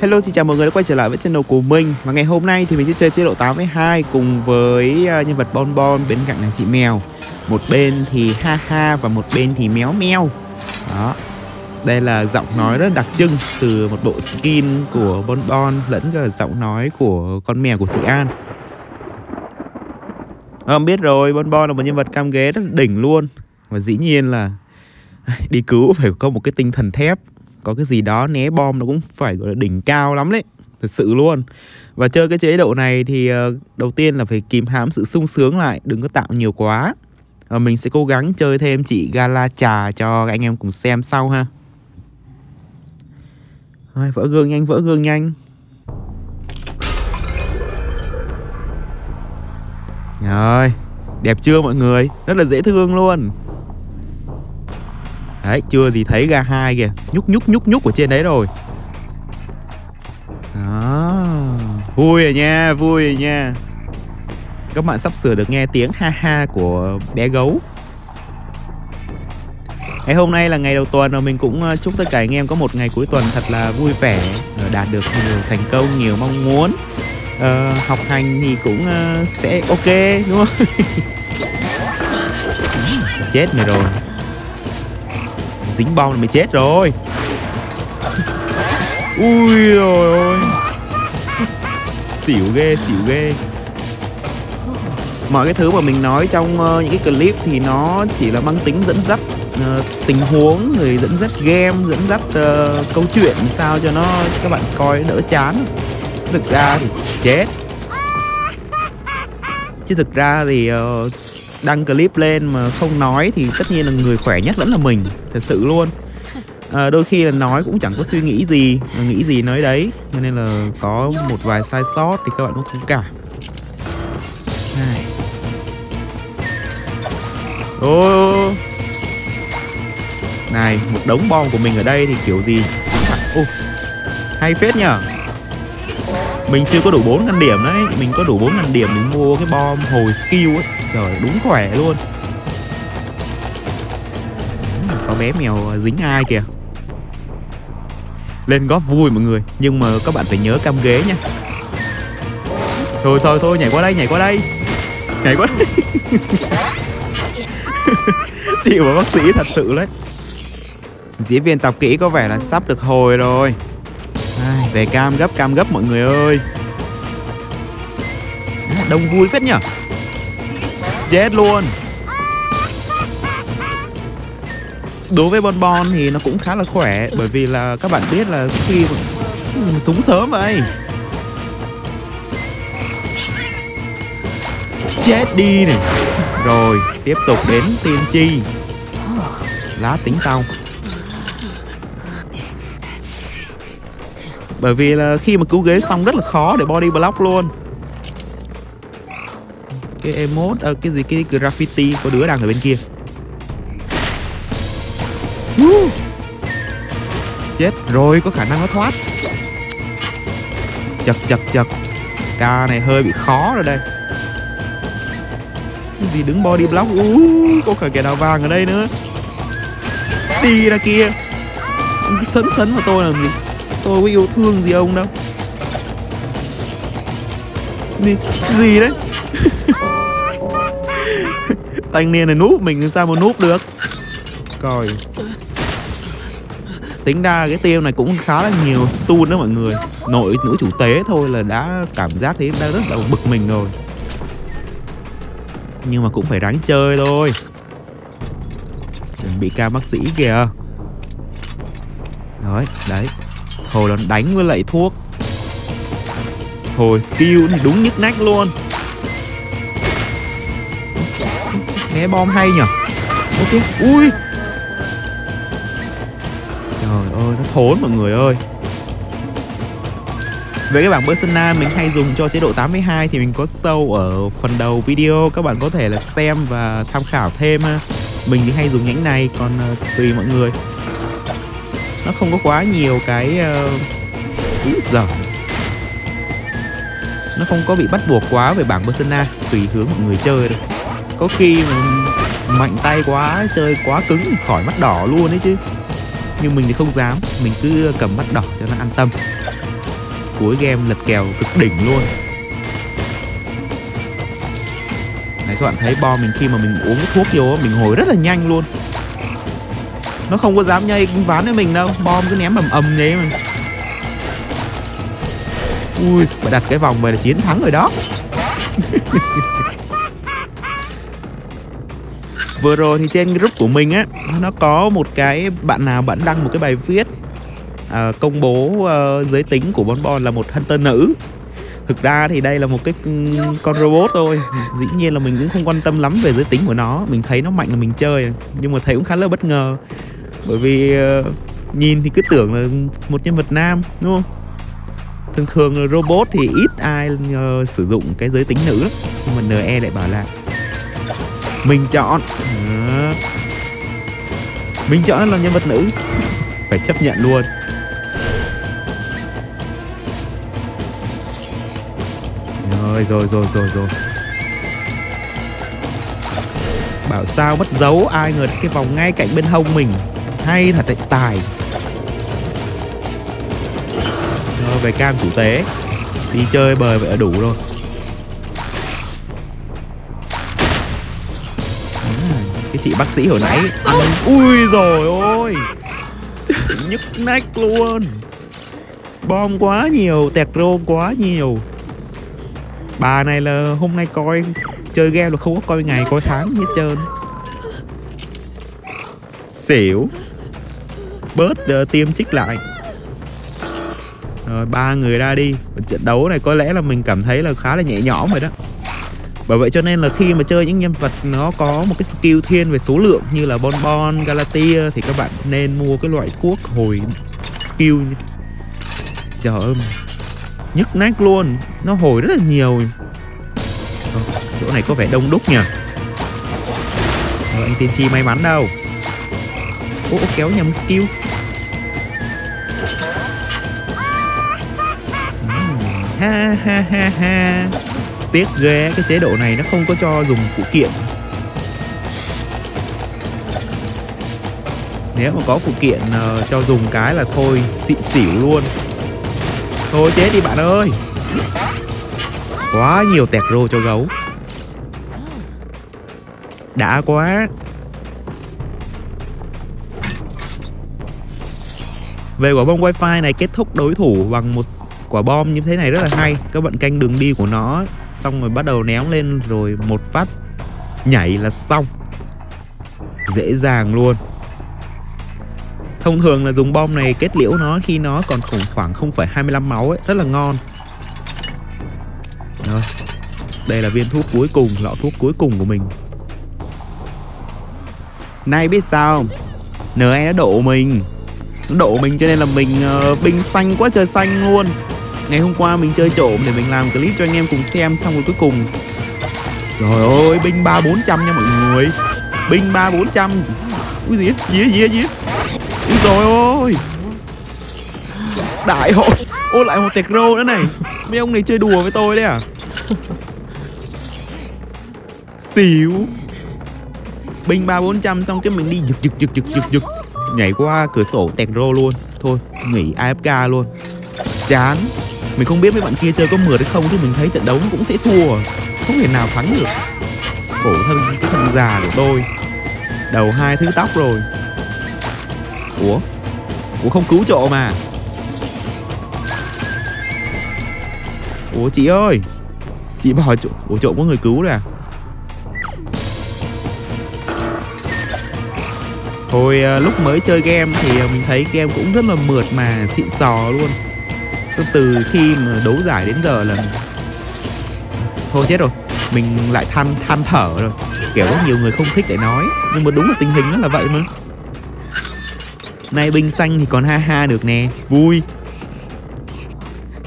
Hello, xin chào mọi người đã quay trở lại với channel của mình. Và ngày hôm nay thì mình sẽ chơi chế độ 82 cùng với à, nhân vật Bon Bon bên cạnh là chị mèo. Một bên thì Ha Ha và một bên thì Méo Meo Đó. Đây là giọng nói rất đặc trưng từ một bộ skin của Bon Bon lẫn cả giọng nói của con mèo của chị An. Không biết rồi, Bon Bon là một nhân vật cam ghế rất đỉnh luôn. Và dĩ nhiên là đi cứu phải có một cái tinh thần thép có cái gì đó né bom nó cũng phải gọi là đỉnh cao lắm đấy thật sự luôn. Và chơi cái chế độ này thì ờ, đầu tiên là phải kìm hãm sự sung sướng lại đừng có tạo nhiều quá. Và mình sẽ cố gắng chơi thêm chị gala trà cho anh em cùng xem sau ha. Rồi, vỡ gương nhanh vỡ gương nhanh. Rồi đẹp chưa mọi người? Rất là dễ thương luôn. Đấy, chưa gì thấy ga hai kìa. Nhúc nhúc nhúc nhúc ở trên đấy rồi. Đó. Vui rồi nha, vui rồi nha. Các bạn sắp sửa được nghe tiếng ha ha của bé gấu. Ngày hôm nay là ngày đầu tuần và mình cũng ờ, chúc tất cả anh em có một ngày cuối tuần thật là vui vẻ ờ, Đạt được nhiều thành công, nhiều mong muốn. À, Học hành thì cũng sẽ ok đúng không? Chết mày rồi dính bom là mày chết rồi. Ui rồi ôi. Xỉu ghê xỉu ghê. Mọi cái thứ mà mình nói trong uh, những cái clip thì nó chỉ là mang tính dẫn dắt uh, tình huống rồi dẫn dắt game dẫn dắt uh, câu chuyện sao cho nó các bạn coi đỡ chán. Thực ra thì chết. Chứ thực ra thì uh, đăng clip lên mà không nói thì tất nhiên là người khỏe nhất vẫn là mình thật sự luôn. À, đôi khi là nói cũng chẳng có suy nghĩ gì nghĩ gì nói đấy cho nên là có một vài sai sót thì các bạn cũng thông cảm. Ô này một đống bom của mình ở đây thì kiểu gì? Ô hay phết nhở mình chưa có đủ 4 ngàn điểm đấy mình có đủ 4 ngàn điểm mình mua cái bom hồi skill ấy trời đúng khỏe luôn. Có bé mèo dính ai kìa. Lên góp vui mọi người nhưng mà các bạn phải nhớ cam ghế nha. Thôi thôi thôi nhảy qua đây nhảy qua đây. Nhảy qua đây. Chịu vào bác sĩ thật sự đấy. Diễn viên tập kỹ có vẻ là sắp được hồi rồi. Ai, về cam gấp cam gấp mọi người ơi. Đông vui phết nhở? Chết luôn. Đối với bon bon thì nó cũng khá là khỏe, bởi vì là các bạn biết là khi mà súng sớm vậy. Chết đi này. Rồi, tiếp tục đến tiên chi. Lát tính sau. Bởi vì là khi mà cứu ghế xong rất là khó để body block luôn cái emote à, cái gì cái graffiti có đứa đang ở bên kia. Chết rồi có khả năng nó thoát. Chật chật chật. Ca này hơi bị khó rồi đây. Cái gì đứng body block? Uh, có cả kẻ đào vàng ở đây nữa. Đi ra kia. Ông cứ sấn sấn vào tôi làm gì? Tôi có yêu thương gì ông đâu gì, gì đấy? Thanh niên này núp mình sao mà núp được? Coi tính ra cái tiêu này cũng khá là nhiều stun đó mọi người. Nội nữ chủ tế thôi là đã cảm giác thấy đã rất là bực mình rồi. Nhưng mà cũng phải ráng chơi thôi. Chuẩn bị ca bác sĩ kìa. Rồi đấy. Hồi nó đánh với lại thuốc hồi skill thì đúng nhức nách luôn né bom hay nhở ok ui trời ơi nó thốn mọi người ơi về cái bảng Persona mình hay dùng cho chế độ 82 thì mình có sâu ở phần đầu video các bạn có thể là xem và tham khảo thêm ha. Mình thì hay dùng nhánh này còn uh, tùy mọi người. Nó không có quá nhiều cái uh, úi giời. Nó không có bị bắt buộc quá về bảng Persona tùy hướng mọi người chơi đâu. Có khi mà mạnh tay quá, chơi quá cứng thì khỏi mắt đỏ luôn đấy chứ. Nhưng mình thì không dám, mình cứ cầm mắt đỏ cho nó an tâm. Cuối game lật kèo cực đỉnh luôn. Đấy các bạn thấy bo mình khi mà mình uống cái thuốc vô mình hồi rất là nhanh luôn. Nó không có dám nhây ván với mình đâu. Bom cứ ném ầm ầm như mình Ui, phải đặt cái vòng về là chiến thắng rồi đó. Vừa rồi thì trên group của mình á Nó có một cái bạn nào bạn đăng một cái bài viết à, Công bố uh, giới tính của Bon Bon là một hunter nữ. Thực ra thì đây là một cái ừ, con robot thôi. Dĩ nhiên là mình cũng không quan tâm lắm về giới tính của nó. Mình thấy nó mạnh là mình chơi Nhưng mà thấy cũng khá là bất ngờ. Bởi vì uh, nhìn thì cứ tưởng là một nhân vật nam đúng không? Thường thường robot thì ít ai uh, sử dụng cái giới tính nữ lắm. Nhưng mà NE lại bảo là mình chọn. À. mình chọn là nhân vật nữ. Phải chấp nhận luôn. Rồi rồi rồi rồi rồi. Bảo sao mất dấu ai ngờ cái vòng ngay cạnh bên hông mình. Hay thật đấy tài. Về cam chủ tế. Đi chơi bời vậy là đủ rồi. À, cái chị bác sĩ hồi nãy ăn ui rồi ôi! Nhức nách luôn. Bom quá nhiều tẹt rô quá nhiều. Bà này là hôm nay coi chơi game là không có coi ngày coi tháng gì hết trơn. Xỉu. Bớt uh, tiêm chích lại rồi ba người ra đi và trận đấu này có lẽ là mình cảm thấy là khá là nhẹ nhõm rồi đó bởi vậy cho nên là khi mà chơi những nhân vật nó có một cái skill thiên về số lượng như là Bon Bon, Galatia thì các bạn nên mua cái loại thuốc hồi skill nha. Trời ơi, nhức nách luôn, nó hồi rất là nhiều. Ờ, chỗ này có vẻ đông đúc nhỉ. Ờ, anh tiên tri may mắn đâu. Ô, kéo nhầm skill. Ha ha ha ha. Tiếc ghê cái chế độ này nó không có cho dùng phụ kiện. Nếu mà có phụ kiện uh, cho dùng cái là thôi xịn xỉu luôn. Thôi chết đi bạn ơi. Quá nhiều tẹt rô cho gấu. Đã quá. Về quả bông wifi này kết thúc đối thủ bằng một quả bom như thế này rất là hay. Các bạn canh đường đi của nó xong rồi bắt đầu ném lên rồi một phát nhảy là xong. Dễ dàng luôn. Thông thường là dùng bom này kết liễu nó khi nó còn khủng khoảng 0,25 máu ấy. Rất là ngon. Rồi. Đây là viên thuốc cuối cùng lọ thuốc cuối cùng của mình. Nay biết sao NE nó độ mình. Nó độ mình cho nên là mình ờ, uh, binh xanh quá trời xanh luôn ngày hôm qua mình chơi trộm để mình làm clip cho anh em cùng xem xong rồi cuối cùng. Trời ơi, binh ba bốn trăm nha mọi người. Binh ba bốn trăm. Ui gì gì gì gì ui rồi ôi. Đại hội. Ô, lại một tẹt rô nữa này. Mấy ông này chơi đùa với tôi đấy à? Xỉu binh ba bốn trăm xong cái mình đi giật giật giật giật giật giật. Nhảy qua cửa sổ tẹt rô luôn. Thôi, nghỉ afk luôn. Chán mình không biết mấy bạn kia chơi có mượt hay không chứ mình thấy trận đấu cũng sẽ thua. Không thể nào thắng được. Khổ thân cái thân già của tôi. Đầu hai thứ tóc rồi. Ủa? Ủa, không cứu trộm mà. Ủa, chị ơi. Chị bảo trộm ủa trộm có người cứu rồi à Hồi ờ, lúc mới chơi game thì mình thấy game cũng rất là mượt mà, xịn sò luôn từ khi mà đấu giải đến giờ là Thôi chết rồi. Mình lại than than thở rồi. Kiểu rất nhiều người không thích để nói. Nhưng mà đúng là tình hình nó là vậy mà. Nay binh xanh thì còn ha ha được nè. Vui.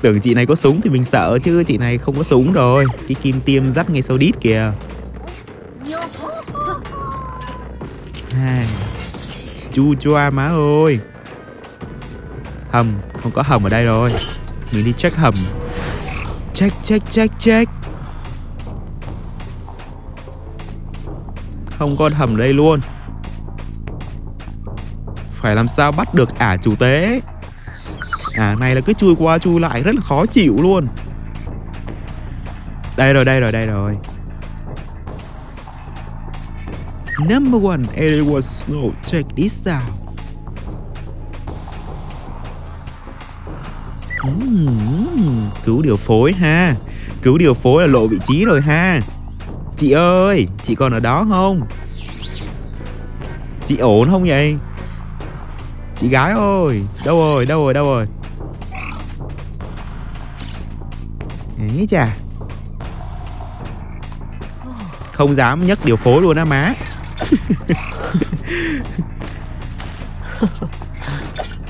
Tưởng chị này có súng thì mình sợ chứ, chị này không có súng rồi. Cái kim tiêm dắt ngay sau đít kìa. Chu choa má ơi. Hầm, Không có hầm ở đây rồi. Mình đi check hầm. Check check check check. Không có hầm đây luôn. Phải làm sao bắt được ả chủ tế? À này là cứ chui qua, chui lại, rất là khó chịu luôn. Đây rồi đây rồi đây rồi. Number one Edward Snow Check this out. Cứu điều phối ha. Cứu điều phối là lộ vị trí rồi ha. Chị ơi, Chị còn ở đó không? Chị ổn không vậy? Chị gái ơi, Đâu rồi đâu rồi đâu rồi? Ấy chà. Không dám nhấc điều phối luôn á má.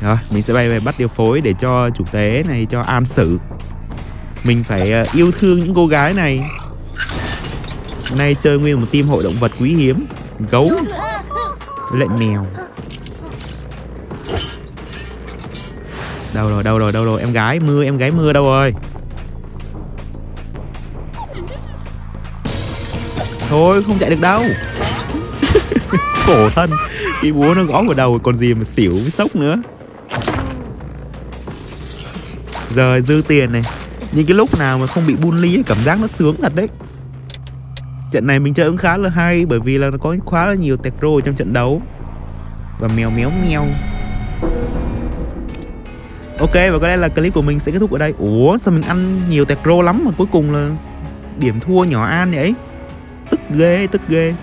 Rồi mình sẽ bay về bắt điều phối Để cho chủ tế này cho an xử Mình phải ờ, yêu thương những cô gái này. Nay chơi nguyên một team hội động vật quý hiếm. Gấu Với lại mèo. Đâu rồi, đâu rồi, đâu rồi? Em gái mưa, em gái mưa đâu rồi? Thôi, không chạy được đâu. Khổ thân. Cái búa nó gõ vào đầu còn gì mà xỉu với sốc nữa. Giờ dư tiền này. Những cái lúc nào mà không bị bully ấy, cảm giác nó sướng thật đấy. Trận này mình chơi cũng khá là hay Bởi vì là nó có khá là nhiều tẹt rô trong trận đấu. Và mèo méo mèo Ok và có lẽ là clip của mình sẽ kết thúc ở đây. Ủa sao mình ăn nhiều tẹt rô lắm mà cuối cùng là Điểm thua nhỏ an vậy? Tức ghê tức ghê.